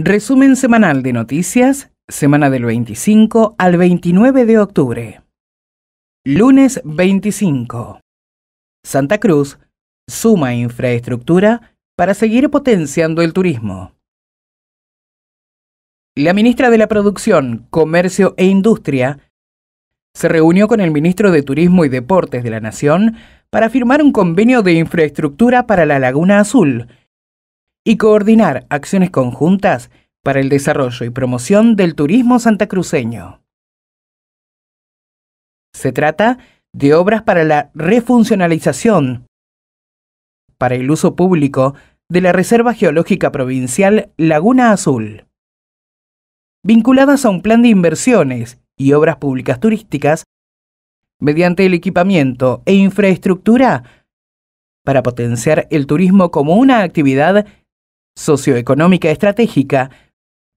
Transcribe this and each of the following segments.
Resumen semanal de noticias, semana del 25 al 29 de octubre. Lunes 25. Santa Cruz suma infraestructura para seguir potenciando el turismo. La ministra de la Producción, Comercio e Industria se reunió con el ministro de Turismo y Deportes de la Nación para firmar un convenio de infraestructura para la Laguna Azul y coordinar acciones conjuntas para el desarrollo y promoción del turismo santacruceño. Se trata de obras para la refuncionalización, para el uso público de la Reserva Geológica Provincial Laguna Azul, vinculadas a un plan de inversiones y obras públicas turísticas mediante el equipamiento e infraestructura para potenciar el turismo como una actividad socioeconómica estratégica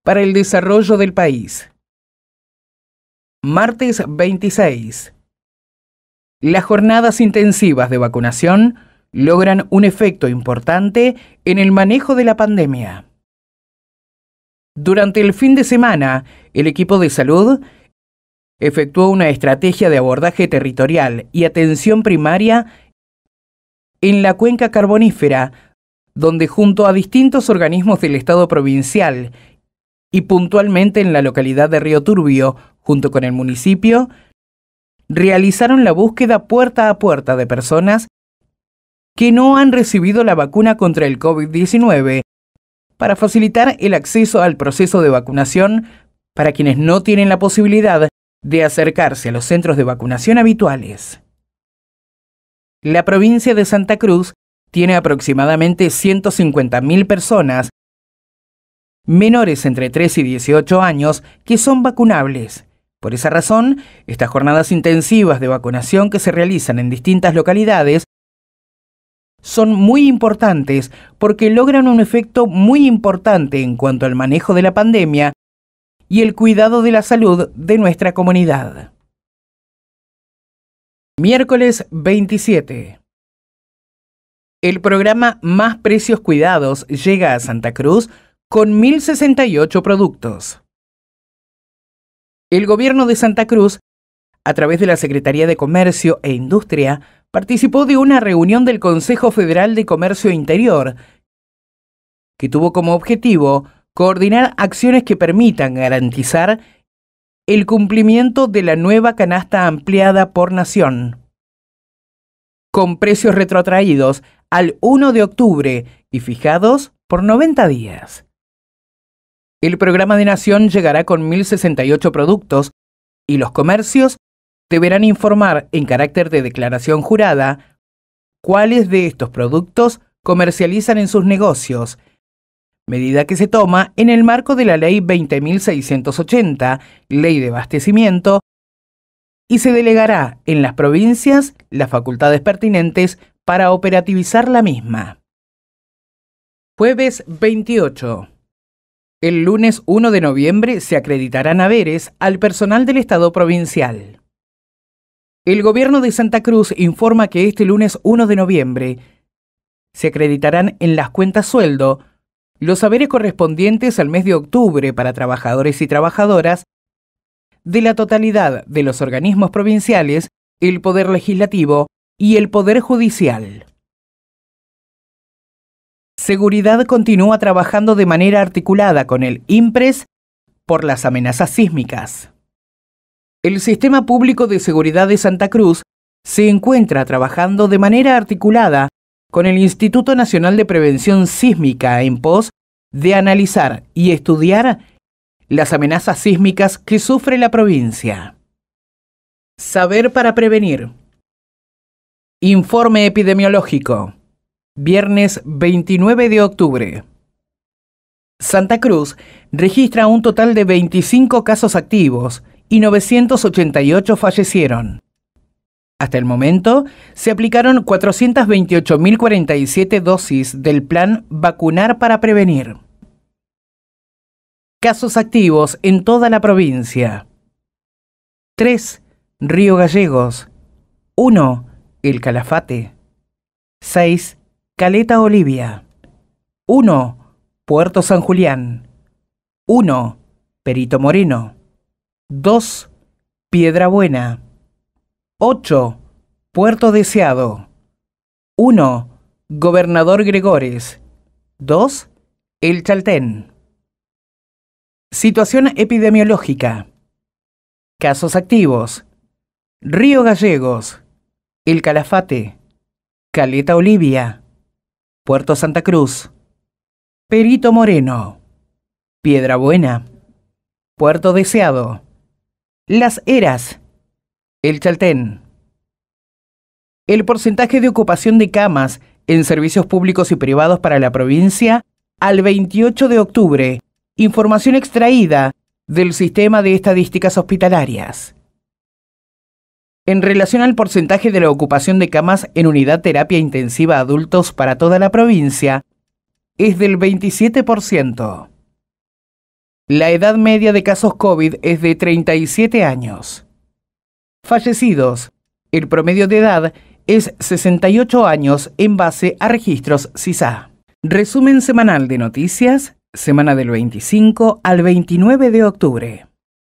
para el desarrollo del país. Martes 26. Las jornadas intensivas de vacunación logran un efecto importante en el manejo de la pandemia. Durante el fin de semana, el equipo de salud efectuó una estrategia de abordaje territorial y atención primaria en la cuenca carbonífera donde junto a distintos organismos del Estado provincial y puntualmente en la localidad de Río Turbio, junto con el municipio, realizaron la búsqueda puerta a puerta de personas que no han recibido la vacuna contra el COVID-19 para facilitar el acceso al proceso de vacunación para quienes no tienen la posibilidad de acercarse a los centros de vacunación habituales. La provincia de Santa Cruz tiene aproximadamente 150.000 personas menores entre 3 y 18 años que son vacunables. Por esa razón, estas jornadas intensivas de vacunación que se realizan en distintas localidades son muy importantes porque logran un efecto muy importante en cuanto al manejo de la pandemia y el cuidado de la salud de nuestra comunidad. Miércoles 27. El programa Más Precios Cuidados llega a Santa Cruz con 1.068 productos. El gobierno de Santa Cruz, a través de la Secretaría de Comercio e Industria, participó de una reunión del Consejo Federal de Comercio Interior, que tuvo como objetivo coordinar acciones que permitan garantizar el cumplimiento de la nueva canasta ampliada por nación, con precios retrotraídos al 1 de octubre y fijados por 90 días. El programa de Nación llegará con 1.068 productos y los comercios deberán informar en carácter de declaración jurada cuáles de estos productos comercializan en sus negocios, medida que se toma en el marco de la Ley 20.680, Ley de Abastecimiento, y se delegará en las provincias las facultades pertinentes para operativizar la misma. Jueves 28. El lunes 1 de noviembre se acreditarán haberes al personal del Estado provincial. El gobierno de Santa Cruz informa que este lunes 1 de noviembre se acreditarán en las cuentas sueldo los haberes correspondientes al mes de octubre para trabajadores y trabajadoras de la totalidad de los organismos provinciales, el Poder Legislativo y el Poder Judicial. Seguridad continúa trabajando de manera articulada con el IMPRES por las amenazas sísmicas. El Sistema Público de Seguridad de Santa Cruz se encuentra trabajando de manera articulada con el Instituto Nacional de Prevención Sísmica en pos de analizar y estudiar las amenazas sísmicas que sufre la provincia. Saber para prevenir. Informe epidemiológico. Viernes 29 de octubre. Santa Cruz registra un total de 25 casos activos y 988 fallecieron. Hasta el momento, se aplicaron 428.047 dosis del plan Vacunar para Prevenir. Casos activos en toda la provincia. 3. Río Gallegos. 1. El Calafate. 6. Caleta Olivia. 1. Puerto San Julián. 1. Perito Moreno. 2. Piedra Buena. 8. Puerto Deseado. 1. Gobernador Gregores. 2. El Chaltén. Situación epidemiológica. Casos activos. Río Gallegos. El Calafate. Caleta Olivia. Puerto Santa Cruz. Perito Moreno. Piedra Buena. Puerto Deseado. Las Eras. El Chaltén. El porcentaje de ocupación de camas en servicios públicos y privados para la provincia al 28 de octubre. Información extraída del Sistema de Estadísticas Hospitalarias. En relación al porcentaje de la ocupación de camas en unidad terapia intensiva adultos para toda la provincia, es del 27%. La edad media de casos COVID es de 37 años. Fallecidos. El promedio de edad es 68 años en base a registros CISA. Resumen semanal de noticias, semana del 25 al 29 de octubre.